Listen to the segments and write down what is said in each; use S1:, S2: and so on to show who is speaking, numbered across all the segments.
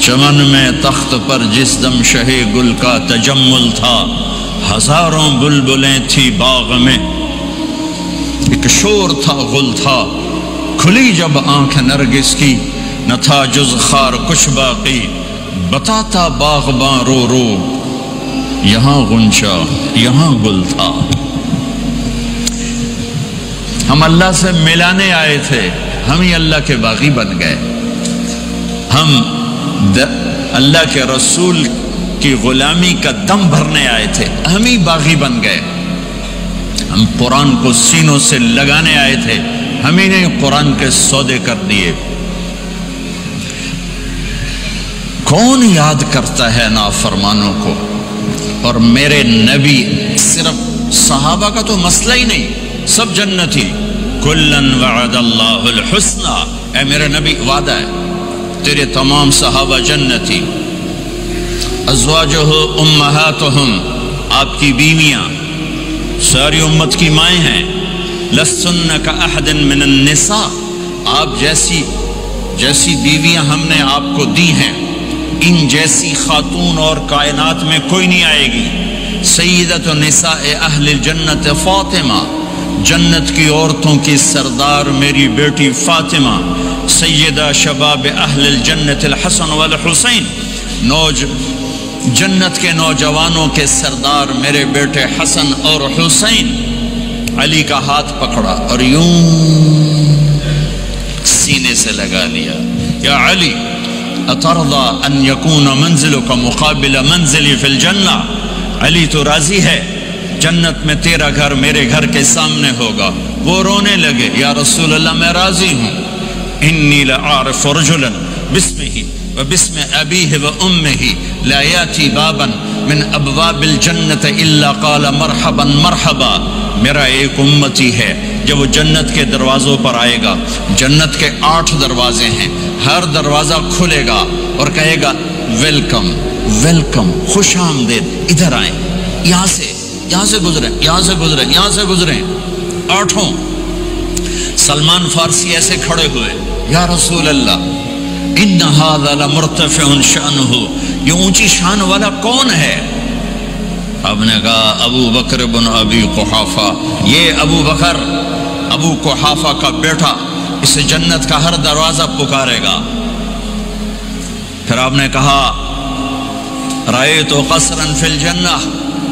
S1: چمن میں تخت پر جس دم شہ گل کا تجمل تھا، ہزاروں بلبلیں تھی باغ میں۔ ایک شور تھا، غل تھا۔ کھلی جب آنکھ نرگس کی، نہ تھا جز خار کچھ باقی۔ بتاتا باغباں رو رو۔ یہاں غنچا یہاں گل تھا۔ ہم اللہ سے ملانے آئے تھے۔ ہم ہی اللہ کے باغی بن گئے۔ ہم اللہ کے رسول کی غلامی کا دم بھرنے آئے تھے، ہم ہی باغی بن گئے۔ ہم قرآن کو سینوں سے لگانے آئے تھے، ہم ہی نے قرآن کے سودے کر دیے۔ کون یاد کرتا ہے نافرمانوں کو؟ اور میرے نبی صرف صحابہ کا تو مسئلہ ہی نہیں، سب جنتی۔ کلن وعد اللہ الحسنہ۔ اے میرے نبی، وعدہ ہے۔ تیرے تمام صحابہ جنتی ازواجہ امہاتہم، آپ کی بیویاں، ساری امت کی مائیں ہیں۔ لسن کا احد من النساء، آپ جیسی جیسی بیویاں ہم نے آپ کو دی ہیں، ان جیسی خاتون اور کائنات میں کوئی نہیں آئے گی۔ سیدت و نساء اہل جنت فاطمہ جنت کی عورتوں کی سردار میری بیٹی فاطمہ، سیدہ شباب اہل الجنت الحسن والحسین۔ نوج، جنت کے نوجوانوں کے سردار میرے بیٹے حسن اور حسین۔ علی کا ہاتھ پکڑا اور یوں سینے سے لگا لیا۔ یا علی، اترضا ان یکون منزلوں کا مقابل منزلی فی الجنہ؟ علی تو راضی ہے۔ جنت میں تیرا گھر میرے گھر کے سامنے ہوگا۔ وہ رونے لگے، یا رسول اللہ، میں راضی ہوں۔ انی لعارف رجلا بسمه وبسم ابیه و لا یاتی بابا من ابواب الجنت الا قال مرحبا مرحبا۔ میرا ایک امتی ہے جب وہ جنت کے دروازوں پر آئے گا۔ جنت کے آٹھ دروازے ہیں، ہر دروازہ کھلے گا اور کہے گا، ویلکم ویلکم، خوش آمدید، ادھر آئیں۔ یہاں سے یہاں سے گزریں یہاں سے گزریں یہاں سے گزریں آٹھوں۔ سلمان فارسی ایسے کھڑے ہوئے، یا رسول اللہ، ان هذا لمرتفع شانه یہ اونچی شان والا کون ہے؟ اب نے کہا، ابو بکر بن ابی قحافہ۔ یہ ابو بکر، ابو قحافہ کا بیٹا اسے جنت کا ہر دروازہ پکارے گا۔ پھر آپ نے کہا رائے تو قصرن فی الجنہ۔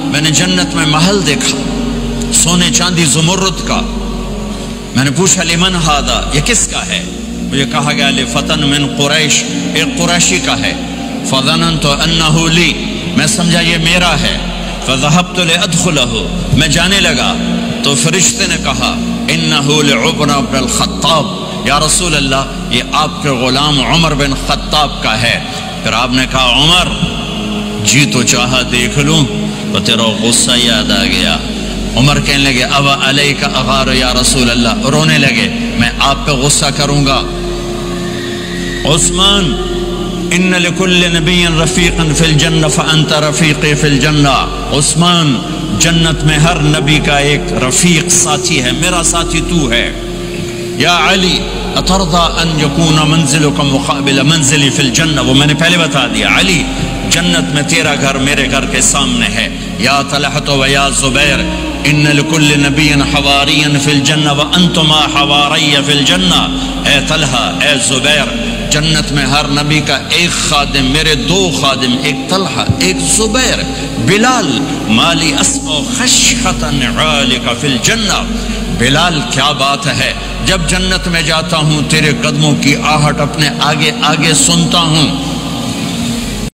S1: میں نے جنت میں محل دیکھا، سونے چاندی زمرد کا۔ میں نے پوچھا، لمن ہادا یہ کس کا ہے؟ مجھے کہا گیا، لفتن من قریش۔ ایک قریشی کا ہے۔ فضنن تو انہو لی۔ میں سمجھا، یہ میرا ہے۔ فذهبت لادخله میں جانے لگا۔ تو فرشتے نے کہا، انہو لعبر بن الخطاب۔ یا رسول اللہ، یہ آپ کے غلام عمر بن خطاب کا ہے۔ پھر آپ نے کہا، عمر جی تو چاہا دیکھ لوں۔ تو تیرا غصہ یاد آ گیا۔ عمر کہنے لگے اب علیہ کا اغار یا رسول اللہ؟ رونے لگے، میں آپ پہ غصہ کروں گا۔ عثمان، ان لکل نبی رفیقا فی الجنہ فانت رفیقی فی الجنہ۔ عثمان، جنت میں ہر نبی کا ایک رفیق ساتھی ہے، میرا ساتھی تو ہے۔ یا علی اترضا ان یکون منزلک مقابل منزلی فی الجنہ؟ وہ میں نے پہلے بتا دیا۔ علی جنت میں تیرا گھر میرے گھر کے سامنے ہے۔ یا طلحت و یا زبیر، ان لکل نبی حواری فی الجنہ وانتما حواری فی الجنہ۔ اے طلحہ، اے زبیر، جنت میں ہر نبی کا ایک خادم، میرے دو خادم، ایک طلحہ، ایک زبیر۔ بلال، مالی اسم و خشختا عالک فی الجنہ۔ بلال، کیا بات ہے؟ جب جنت میں جاتا ہوں، تیرے قدموں کی آہٹ اپنے آگے آگے سنتا ہوں۔